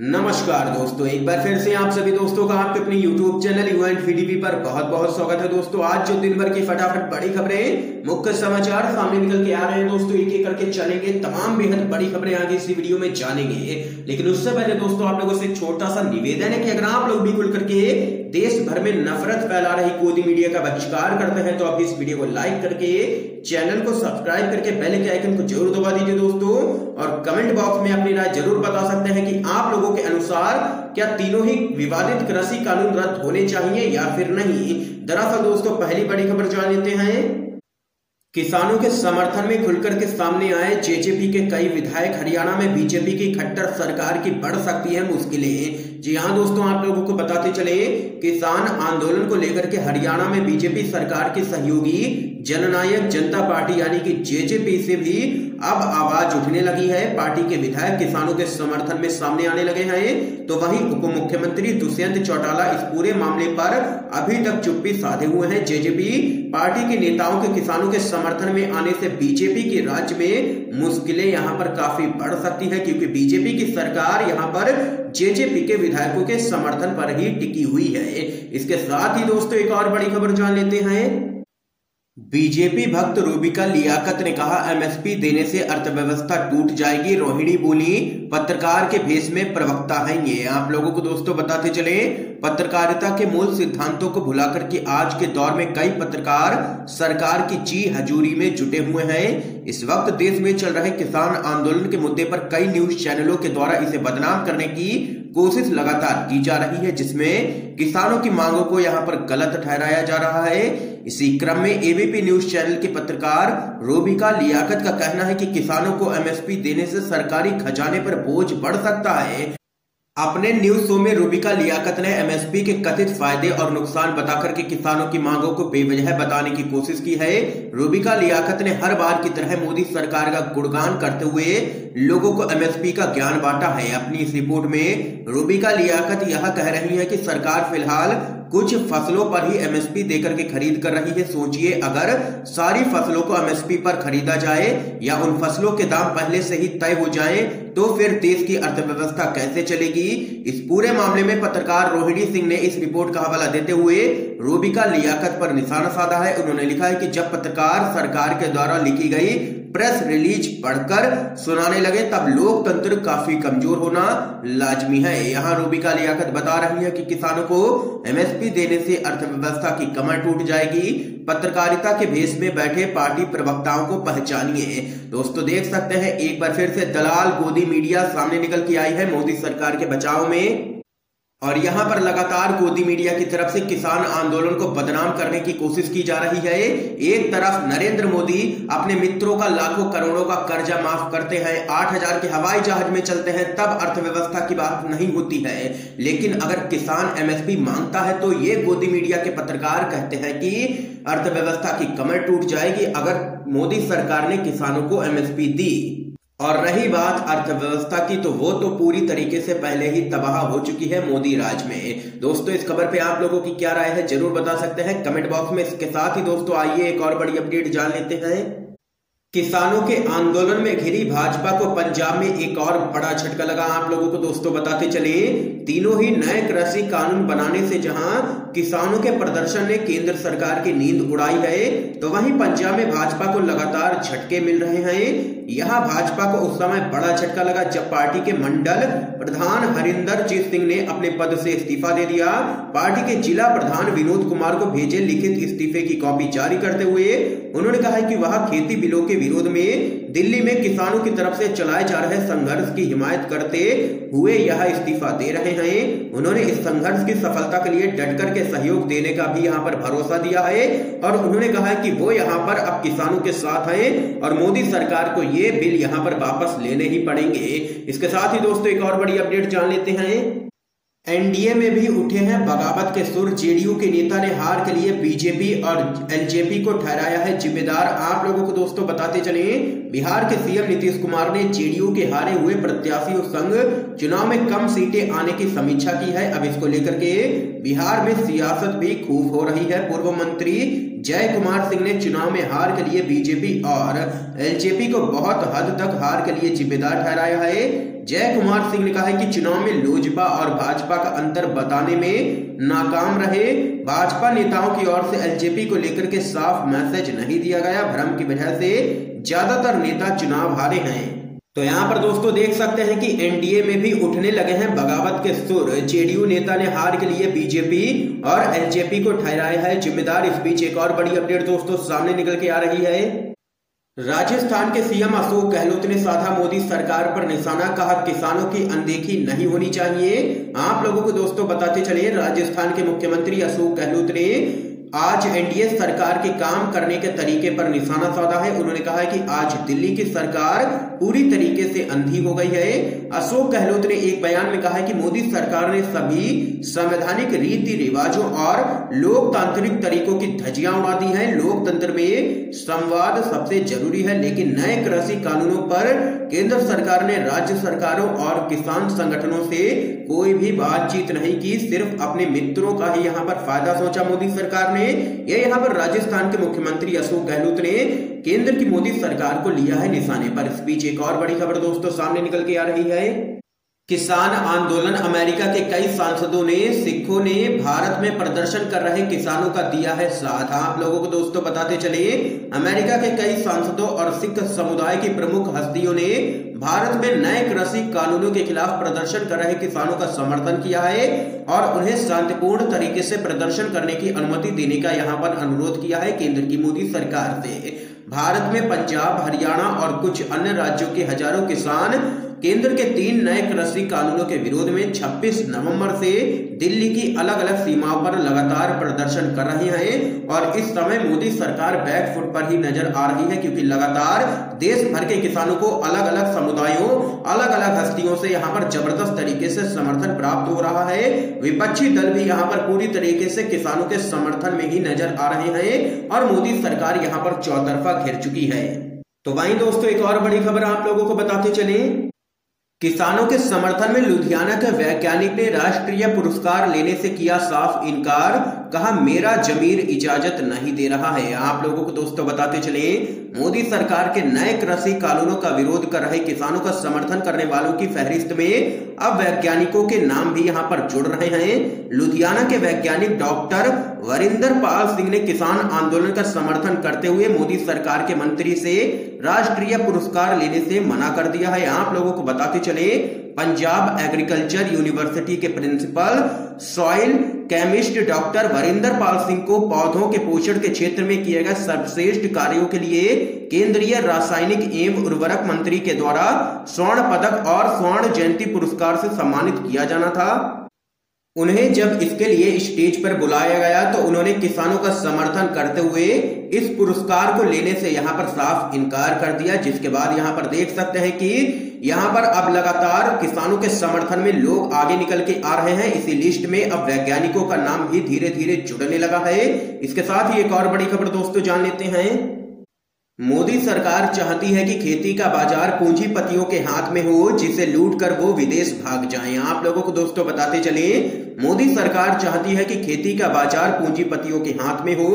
नमस्कार दोस्तों, एक बार फिर से आप सभी दोस्तों का आपके अपने YouTube चैनल यू एंड पर बहुत बहुत स्वागत है दोस्तों। आज जो दिन भर की फटाफट बड़ी खबरें, मुख्य समाचार सामने निकल के आ रहे हैं दोस्तों। एक एक करके चलेंगे, तमाम बेहद बड़ी खबरें आगे इसी वीडियो में जानेंगे। लेकिन उससे पहले दोस्तों, आप लोगों से छोटा सा निवेदन है कि अगर आप लोग भी खुल करके देश भर में नफरत फैला रही गोदी मीडिया का बहिष्कार करते हैं तो आप इस वीडियो को लाइक करके चैनल को सब्सक्राइब करके बेल के आइकन को ज़रूर दबा दीजिए दोस्तों, और कमेंट बॉक्स में अपनी राय ज़रूर बता सकते हैं कि आप लोगों के अनुसार क्या तीनों ही विवादित कृषि कानून रद्द होने चाहिए या फिर नहीं। दरअसल दोस्तों, पहली बड़ी खबर जान लेते हैं। किसानों के समर्थन में खुलकर के सामने आए। जेजेपी के कई विधायक हरियाणा में बीजेपी की खट्टर सरकार की बढ़ सकती है मुश्किलें। जी हाँ दोस्तों, आप लोगों को बताते चले, किसान आंदोलन को लेकर के हरियाणा में बीजेपी सरकार के सहयोगी जननायक जनता पार्टी यानी कि जेजेपी से भी अब आवाज़ उठने लगी है। पार्टी के विधायक किसानों के समर्थन में सामने आने लगे हैं। तो वहीं उप मुख्यमंत्री दुष्यंत चौटाला इस पूरे मामले पर अभी तक चुप्पी साधे हुए हैं। जेजेपी पार्टी के नेताओं के किसानों के समर्थन में आने से बीजेपी के राज्य में मुश्किलें यहाँ पर काफ़ी बढ़ सकती है, क्योंकि बीजेपी की सरकार यहाँ पर जेजेपी के विधायकों के समर्थन पर ही टिकी हुई है। इसके साथ ही दोस्तों, एक और बड़ी खबर जान लेते हैं। बीजेपी भक्त रूबिका लियाकत ने कहा, एमएसपी देने से अर्थव्यवस्था टूट जाएगी। रोहिणी बोली, पत्रकार के भेष में प्रवक्ता है ये। आप लोगों को दोस्तों बताते चले, पत्रकारिता के मूल सिद्धांतों को भुलाकर के आज के दौर में कई पत्रकार सरकार की ची हजूरी में जुटे हुए हैं। इस वक्त देश में चल रहे किसान आंदोलन के मुद्दे पर कई न्यूज़ चैनलों के द्वारा इसे बदनाम करने की कोशिश लगातार की जा रही है, जिसमें किसानों की मांगों को यहाँ पर गलत ठहराया जा रहा है। इसी क्रम में एबीपी न्यूज़ चैनल के पत्रकार रोबिका लियाकत का कहना है कि किसानों को एमएसपी देने से सरकारी खजाने पर बोझ बढ़ सकता है। अपने न्यूज़ शो में रूबिका लियाकत ने एमएसपी के कथित फ़ायदे और नुकसान बताकर के किसानों की मांगों को बेवजह बताने की कोशिश की है। रूबिका लियाकत ने हर बार की तरह मोदी सरकार का गुणगान करते हुए लोगों को एमएसपी का ज्ञान बांटा है। अपनी इस रिपोर्ट में रूबिका लियाकत यह कह रही है कि सरकार फ़िलहाल कुछ फ़सलों पर ही एमएसपी देकर के खरीद कर रही है। सोचिए, अगर सारी फ़सलों को एमएसपी पर खरीदा जाए या उन फ़सलों के दाम पहले से ही तय हो जाए तो फिर देश की अर्थव्यवस्था कैसे चलेगी? इस पूरे मामले में पत्रकार रोहिणी सिंह ने इस रिपोर्ट का हवाला देते हुए रूबिका लियाकत पर निशाना साधा है। उन्होंने लिखा है कि जब पत्रकार सरकार के द्वारा लिखी गई प्रेस रिलीज़ पढ़कर सुनाने लगे, तब लोकतंत्र काफ़ी कमज़ोर होना लाजमी है। यहाँ रूबिका लियाकत बता रही है कि किसानों को एमएसपी देने से अर्थव्यवस्था की कमर टूट जाएगी। पत्रकारिता के भेष में बैठे पार्टी प्रवक्ताओं को पहचानिए। दोस्तों, देख सकते हैं, एक बार फिर से दलाल गोदी मीडिया सामने निकल के आई है मोदी सरकार के बचाव में। और यहाँ पर लगातार गोदी मीडिया की तरफ़ से किसान आंदोलन को बदनाम करने की कोशिश की जा रही है। एक तरफ़ नरेंद्र मोदी अपने मित्रों का लाखों करोड़ों का कर्जा माफ़ करते हैं, आठ हज़ार के हवाई जहाज़ में चलते हैं, तब अर्थव्यवस्था की बात नहीं होती है। लेकिन अगर किसान एमएसपी माँगता है तो ये गोदी मीडिया के पत्रकार कहते हैं कि अर्थव्यवस्था की कमर टूट जाएगी अगर मोदी सरकार ने किसानों को एमएसपी दी। और रही बात अर्थव्यवस्था की तो वो तो पूरी तरीके से पहले ही तबाह हो चुकी है मोदी राज में। दोस्तों, इस खबर पे आप लोगों की क्या राय है, ज़रूर बता सकते हैं। कमेंट बॉक्स में इसके साथ ही दोस्तों, आइए एक और बड़ी अपडेट जान लेते हैं। किसानों के आंदोलन में घिरी भाजपा को पंजाब में एक और बड़ा झटका लगा। आप लोगों को दोस्तों बताते चले तीनों ही नए कृषि कानून बनाने से जहाँ किसानों के प्रदर्शन ने केंद्र सरकार की नींद उड़ाई है तो वहीं पंजाब में भाजपा को लगातार झटके मिल रहे हैं। यहाँ भाजपा को उस समय बड़ा झटका लगा जब पार्टी के मंडल प्रधान हरिंदर जीत सिंह ने अपने पद से इस्तीफा दे दिया। पार्टी के जिला प्रधान विनोद कुमार को भेजे लिखित इस्तीफे की कॉपी जारी करते हुए उन्होंने कहा कि वह खेती बिलों के विरोध में दिल्ली में किसानों की तरफ़ से चलाए जा रहे संघर्ष की हिमायत करते हुए यह इस्तीफा दे रहे हैं। उन्होंने इस संघर्ष की सफलता के लिए डटकर के सहयोग देने का भी यहाँ पर भरोसा दिया है और उन्होंने कहा है कि वो यहाँ पर अब किसानों के साथ हैं और मोदी सरकार को ये बिल यहाँ पर वापस लेने ही पड़ेंगे। इसके साथ ही दोस्तों एक और बड़ी अपडेट जान लेते हैं। एनडीए में भी उठे हैं बगावत के सुर। जेडीयू के नेता ने हार के लिए बीजेपी और एलजेपी को ठहराया है जिम्मेदार। आप लोगों को दोस्तों बताते चले, बिहार के सीएम नीतीश कुमार ने जेडीयू के हारे हुए प्रत्याशियों संग चुनाव में कम सीटें आने की समीक्षा की है। अब इसको लेकर के बिहार में सियासत भी खूब हो रही है। पूर्व मंत्री जय कुमार सिंह ने चुनाव में हार के लिए बीजेपी और एलजेपी को बहुत हद तक हार के लिए जिम्मेदार ठहराया है। जय कुमार सिंह ने कहा है कि चुनाव में लोजपा और भाजपा का अंतर बताने में नाकाम रहे। भाजपा नेताओं की ओर से एलजेपी को लेकर के साफ़ मैसेज नहीं दिया गया। भ्रम की वजह से ज़्यादातर नेता चुनाव हारे हैं। तो यहाँ पर दोस्तों देख सकते हैं कि एनडीए में भी उठने लगे हैं बगावत के सुर। जेडीयू नेता ने हार के लिए बीजेपी और एलजेपी को ठहराया है। जिम्मेदार इस बीच एक और बड़ी अपडेट दोस्तों सामने निकल के आ रही है। राजस्थान के सीएम अशोक गहलोत ने साधा मोदी सरकार पर निशाना कहा, किसानों की अनदेखी नहीं होनी चाहिए। आप लोगों को दोस्तों बताते चले, राजस्थान के मुख्यमंत्री अशोक गहलोत ने आज एनडीए सरकार के काम करने के तरीके पर निशाना साधा है। उन्होंने कहा है कि आज दिल्ली की सरकार पूरी तरीके से अंधी हो गई है। अशोक गहलोत ने एक बयान में कहा है कि मोदी सरकार ने सभी संवैधानिक रीति रिवाजों और लोकतांत्रिक तरीकों की धजियाँ उड़ा दी हैं। लोकतंत्र में संवाद सबसे ज़रूरी है, लेकिन नए कृषि कानूनों पर केंद्र सरकार ने राज्य सरकारों और किसान संगठनों से कोई भी बातचीत नहीं की। सिर्फ़ अपने मित्रों का ही यहाँ पर फ़ायदा सोचा मोदी सरकार ने। ये यहाँ पर राजस्थान के मुख्यमंत्री अशोक गहलोत ने केंद्र की मोदी सरकार को लिया है निशाने पर। इस बीच एक और बड़ी खबर दोस्तों सामने निकल के आ रही है। किसान आंदोलन अमेरिका के कई सांसदों ने, सिखों ने भारत में प्रदर्शन कर रहे किसानों का दिया है साथ। आप लोगों को दोस्तों बताते चले, अमेरिका के कई सांसदों और सिख समुदाय की प्रमुख हस्तियों ने भारत में नए कृषि कानूनों के खिलाफ प्रदर्शन कर रहे किसानों का समर्थन किया है और उन्हें शांतिपूर्ण तरीके से प्रदर्शन करने की अनुमति देने का यहाँ पर अनुरोध किया है केंद्र की मोदी सरकार से। भारत में पंजाब, हरियाणा और कुछ अन्य राज्यों के हज़ारों किसान केंद्र के तीन नए कृषि कानूनों के विरोध में 26 नवंबर से दिल्ली की अलग अलग सीमाओं पर लगातार प्रदर्शन कर रहे हैं और इस समय मोदी सरकार बैक फुट पर ही नज़र आ रही है क्योंकि लगातार देश भर के किसानों को अलग अलग समुदायों अलग अलग हस्तियों से यहाँ पर ज़बरदस्त तरीके से समर्थन प्राप्त हो रहा है। विपक्षी दल भी यहाँ पर पूरी तरीके से किसानों के समर्थन में ही नज़र आ रहे हैं और मोदी सरकार यहाँ पर चौतरफा घिर चुकी है। तो वहीं दोस्तों एक और बड़ी खबर आप लोगों को बताते चले। किसानों के समर्थन में लुधियाना के वैज्ञानिक ने राष्ट्रीय पुरस्कार लेने से किया साफ़ इनकार, कहा, मेरा जमीर इजाज़त नहीं दे रहा है। आप लोगों को दोस्तों बताते चले मोदी सरकार के नए कृषि कानूनों का विरोध कर रहे किसानों का समर्थन करने वालों की फहरिस्त में अब वैज्ञानिकों के नाम भी यहाँ पर जुड़ रहे हैं। लुधियाना के वैज्ञानिक डॉक्टर वरिंदर पाल सिंह ने किसान आंदोलन का समर्थन करते हुए मोदी सरकार के मंत्री से राष्ट्रीय पुरस्कार लेने से मना कर दिया है। आप लोगों को बताते चले पंजाब एग्रीकल्चर यूनिवर्सिटी के principal, soil chemist doctor Varinder Pal Singh को पौधों के पोषण के क्षेत्र में किए गए सर्वश्रेष्ठ कार्यों के लिए केंद्रीय रासायनिक एवं उर्वरक मंत्री के द्वारा स्वर्ण पदक और स्वर्ण जयंती पुरस्कार से सम्मानित किया जाना था। उन्हें जब इसके लिए स्टेज पर बुलाया गया तो उन्होंने किसानों का समर्थन करते हुए इस पुरस्कार को लेने से यहाँ पर साफ़ इनकार कर दिया, जिसके बाद यहाँ पर देख सकते हैं कि यहाँ पर अब लगातार किसानों के समर्थन में लोग आगे निकल के आ रहे हैं। इसी लिस्ट में अब वैज्ञानिकों का नाम भी धीरे धीरे जुड़ने लगा है। इसके साथ ही एक और बड़ी खबर दोस्तों जान लेते हैं। मोदी सरकार चाहती है कि खेती का बाज़ार पूंजीपतियों के हाथ में हो, जिसे लूट कर वो विदेश भाग जाएँ। आप लोगों को दोस्तों बताते चले, मोदी सरकार चाहती है कि खेती का बाज़ार पूंजीपतियों के हाथ में हो,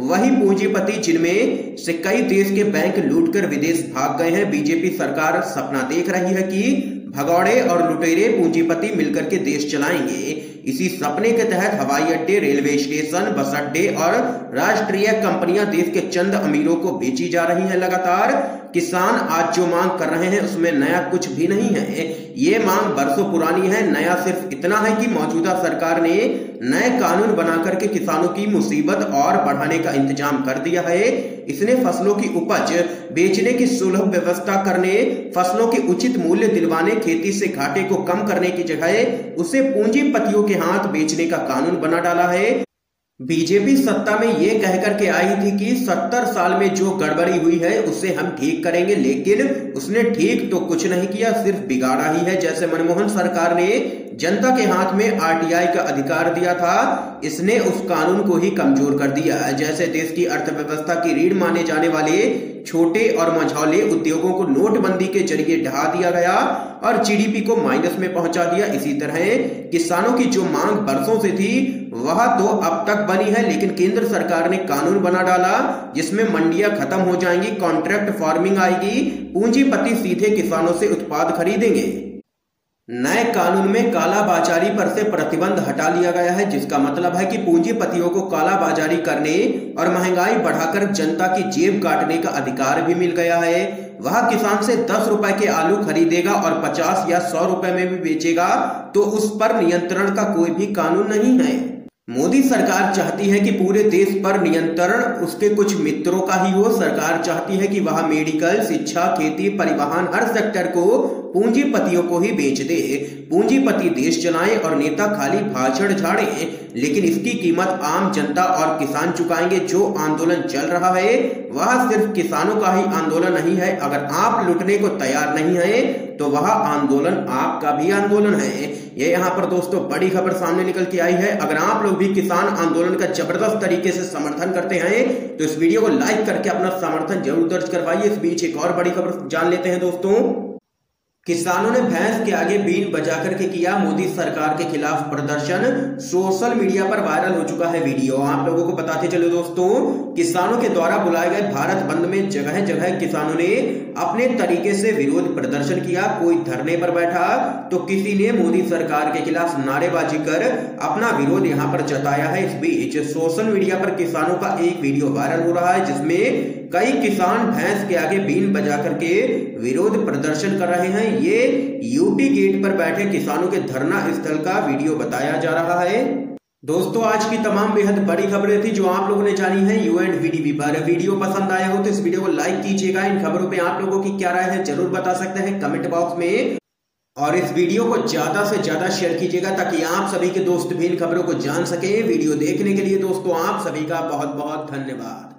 वही पूंजीपति जिनमें से कई देश के बैंक लूटकर विदेश भाग गए हैं। बीजेपी सरकार सपना देख रही है कि भगौड़े और लुटेरे पूंजीपति मिलकर के देश चलाएँगे। इसी सपने के तहत हवाई अड्डे, रेलवे स्टेशन, बस अड्डे और राष्ट्रीय कंपनियाँ देश के चंद अमीरों को बेची जा रही हैं लगातार। किसान आज जो मांग कर रहे हैं, उसमें नया कुछ भी नहीं है। ये मांग बरसों पुरानी है, नया सिर्फ़ इतना है कि मौजूदा सरकार ने नए कानून बनाकर के किसानों की मुसीबत और बढ़ाने का इंतज़ाम कर दिया है। इसने फ़सलों की उपज बेचने की सुलभ व्यवस्था करने, फ़सलों के उचित मूल्य दिलवाने, खेती से घाटे को कम करने की जगह उसे पूंजीपतियों के हाथ बेचने का कानून बना डाला है। बीजेपी सत्ता में ये कह करके आई थी कि सत्तर साल में जो गड़बड़ी हुई है, उसे हम ठीक करेंगे, लेकिन उसने ठीक तो कुछ नहीं किया, सिर्फ़ बिगाड़ा ही है। जैसे मनमोहन सरकार ने जनता के हाथ में आरटीआई का अधिकार दिया था, इसने उस कानून को ही कमज़ोर कर दिया जैसे देश की अर्थव्यवस्था की रीढ़ माने जाने वाले छोटे और मझौले उद्योगों को नोटबंदी के ज़रिए ढहा दिया गया और जीडीपी को माइनस में पहुँचा दिया। इसी तरह किसानों की जो मांग बरसों से थी, वह तो अब तक बनी है, लेकिन केंद्र सरकार ने कानून बना डाला, जिसमें मंडियाँ खत्म हो जाएँगी कॉन्ट्रैक्ट फ़ार्मिंग आएगी, पूंजीपति सीधे किसानों से उत्पाद खरीदेंगे। नए कानून में काला बाजारी पर से प्रतिबंध हटा लिया गया है, जिसका मतलब है कि पूंजीपतियों को काला बाजारी करने और महँगाई बढ़ाकर जनता की जेब काटने का अधिकार भी मिल गया है। वह किसान से दस रुपए के आलू खरीदेगा और पचास या सौ रुपए में भी बेचेगा तो उस पर नियंत्रण का कोई भी कानून नहीं है। मोदी सरकार चाहती है कि पूरे देश पर नियंत्रण उसके कुछ मित्रों का ही हो। सरकार चाहती है कि वह मेडिकल, शिक्षा, खेती, परिवहन, हर सेक्टर को पूंजीपतियों को ही बेच दे। पूंजीपति देश चलाएँ और नेता खाली भाषण झाड़े, लेकिन इसकी कीमत आम जनता और किसान चुकाएँगे। जो आंदोलन चल रहा है, वह सिर्फ़ किसानों का ही आंदोलन नहीं है। अगर आप लुटने को तैयार नहीं है तो वह आंदोलन आपका भी आंदोलन है। ये यहाँ पर दोस्तों बड़ी खबर सामने निकल के आई है। अगर आप लोग भी किसान आंदोलन का ज़बरदस्त तरीके से समर्थन करते हैं तो इस वीडियो को लाइक करके अपना समर्थन ज़रूर दर्ज करवाइए। इस बीच एक और बड़ी खबर जान लेते हैं दोस्तों। किसानों ने भैंस के आगे बीन बजा करके किया मोदी सरकार के खिलाफ प्रदर्शन। सोशल मीडिया पर वायरल हो चुका है वीडियो। आप लोगों को बताते चलो दोस्तों, किसानों के द्वारा बुलाए गए भारत बंद में जगह जगह किसानों ने अपने तरीके से विरोध प्रदर्शन किया। कोई धरने पर बैठा तो किसी ने मोदी सरकार के खिलाफ नारेबाजी कर अपना विरोध यहाँ पर जताया है। इस बीच सोशल मीडिया पर किसानों का एक वीडियो वायरल हो रहा है, जिसमें कई किसान भैंस के आगे बीन बजा करके विरोध प्रदर्शन कर रहे हैं। ये यूपी गेट पर बैठे किसानों के धरना स्थल का वीडियो बताया जा रहा है। दोस्तों, आज की तमाम बेहद बड़ी खबरें थी जो आप लोगों ने जानी है। यू एंड वीडीवी पर वीडियो पसंद आया हो तो इस वीडियो को लाइक कीजिएगा। इन खबरों पे आप लोगों की क्या राय है ज़रूर बता सकते हैं कमेंट बॉक्स में। और इस वीडियो को ज़्यादा से ज़्यादा शेयर कीजिएगा ताकि आप सभी के दोस्त भी इन खबरों को जान सके। वीडियो देखने के लिए दोस्तों, आप सभी का बहुत बहुत धन्यवाद।